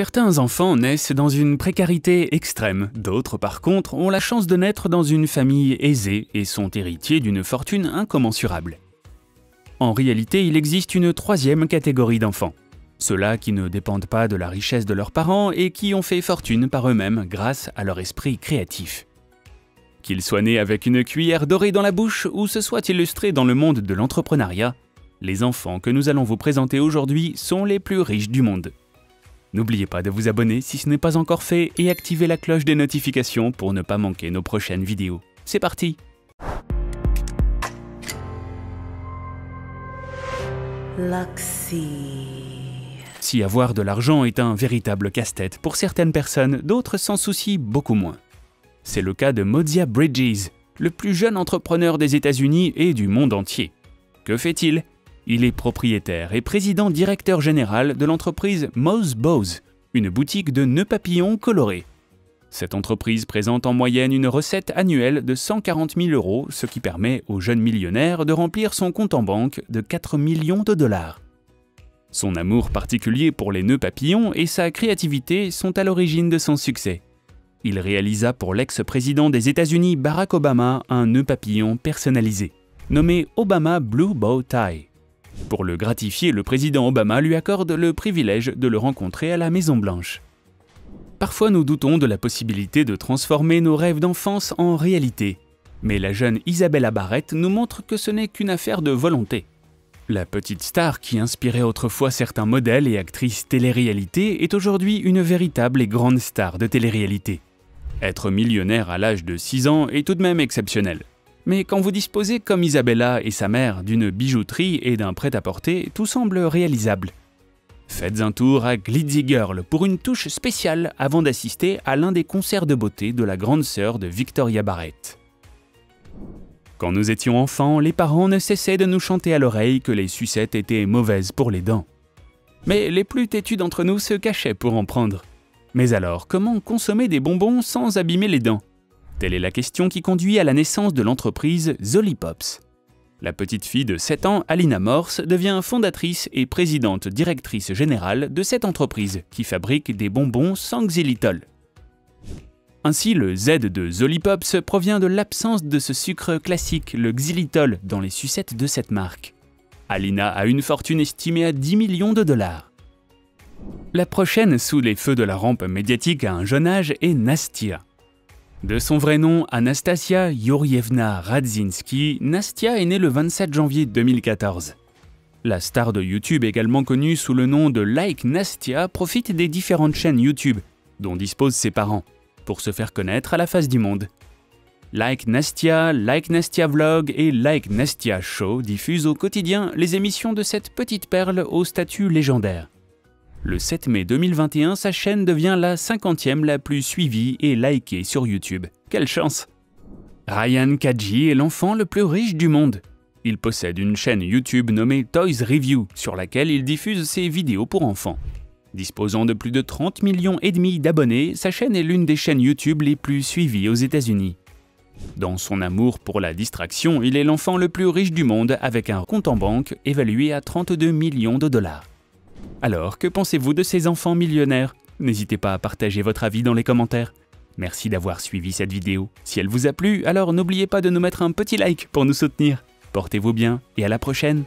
Certains enfants naissent dans une précarité extrême, d'autres par contre ont la chance de naître dans une famille aisée et sont héritiers d'une fortune incommensurable. En réalité, il existe une troisième catégorie d'enfants. Ceux-là qui ne dépendent pas de la richesse de leurs parents et qui ont fait fortune par eux-mêmes grâce à leur esprit créatif. Qu'ils soient nés avec une cuillère dorée dans la bouche ou se soient illustrés dans le monde de l'entrepreneuriat, les enfants que nous allons vous présenter aujourd'hui sont les plus riches du monde. N'oubliez pas de vous abonner si ce n'est pas encore fait et activer la cloche des notifications pour ne pas manquer nos prochaines vidéos. C'est parti Si avoir de l'argent est un véritable casse-tête pour certaines personnes, d'autres s'en soucient beaucoup moins. C'est le cas de Mozia Bridges, le plus jeune entrepreneur des États-Unis et du monde entier. Que fait-il? Il est propriétaire et président directeur général de l'entreprise Moe's Bows, une boutique de nœuds papillons colorés. Cette entreprise présente en moyenne une recette annuelle de 140 000 euros, ce qui permet au jeune millionnaire de remplir son compte en banque de 4 millions de dollars. Son amour particulier pour les nœuds papillons et sa créativité sont à l'origine de son succès. Il réalisa pour l'ex-président des États-Unis Barack Obama un nœud papillon personnalisé, nommé Obama Blue Bow Tie. Pour le gratifier, le président Obama lui accorde le privilège de le rencontrer à la Maison-Blanche. Parfois nous doutons de la possibilité de transformer nos rêves d'enfance en réalité, mais la jeune Isabella Barrett nous montre que ce n'est qu'une affaire de volonté. La petite star qui inspirait autrefois certains modèles et actrices télé-réalité est aujourd'hui une véritable et grande star de télé-réalité. Être millionnaire à l'âge de 6 ans est tout de même exceptionnel. Mais quand vous disposez, comme Isabella et sa mère, d'une bijouterie et d'un prêt-à-porter, tout semble réalisable. Faites un tour à Glitzy Girl pour une touche spéciale avant d'assister à l'un des concerts de beauté de la grande sœur de Victoria Barrett. Quand nous étions enfants, les parents ne cessaient de nous chanter à l'oreille que les sucettes étaient mauvaises pour les dents. Mais les plus têtus d'entre nous se cachaient pour en prendre. Mais alors, comment consommer des bonbons sans abîmer les dents? Telle est la question qui conduit à la naissance de l'entreprise Zollipops. La petite fille de 7 ans, Alina Morse, devient fondatrice et présidente directrice générale de cette entreprise qui fabrique des bonbons sans xylitol. Ainsi, le Z de Zollipops provient de l'absence de ce sucre classique, le xylitol, dans les sucettes de cette marque. Alina a une fortune estimée à 10 millions de dollars. La prochaine sous les feux de la rampe médiatique à un jeune âge est Nastia. De son vrai nom, Anastasia Yurievna Radzinski, Nastia est née le 27 janvier 2014. La star de YouTube, également connue sous le nom de Like Nastia, profite des différentes chaînes YouTube dont disposent ses parents pour se faire connaître à la face du monde. Like Nastia, Like Nastia Vlog et Like Nastia Show diffusent au quotidien les émissions de cette petite perle au statut légendaire. Le 7 mai 2021, sa chaîne devient la 50e la plus suivie et likée sur YouTube. Quelle chance Ryan Kaji est l'enfant le plus riche du monde. Il possède une chaîne YouTube nommée Toys Review sur laquelle il diffuse ses vidéos pour enfants. Disposant de plus de 30 millions et demi d'abonnés, sa chaîne est l'une des chaînes YouTube les plus suivies aux États-Unis. Dans son amour pour la distraction, il est l'enfant le plus riche du monde avec un compte en banque évalué à 32 millions de dollars. Alors, que pensez-vous de ces enfants millionnaires? N'hésitez pas à partager votre avis dans les commentaires. Merci d'avoir suivi cette vidéo. Si elle vous a plu, alors n'oubliez pas de nous mettre un petit like pour nous soutenir. Portez-vous bien et à la prochaine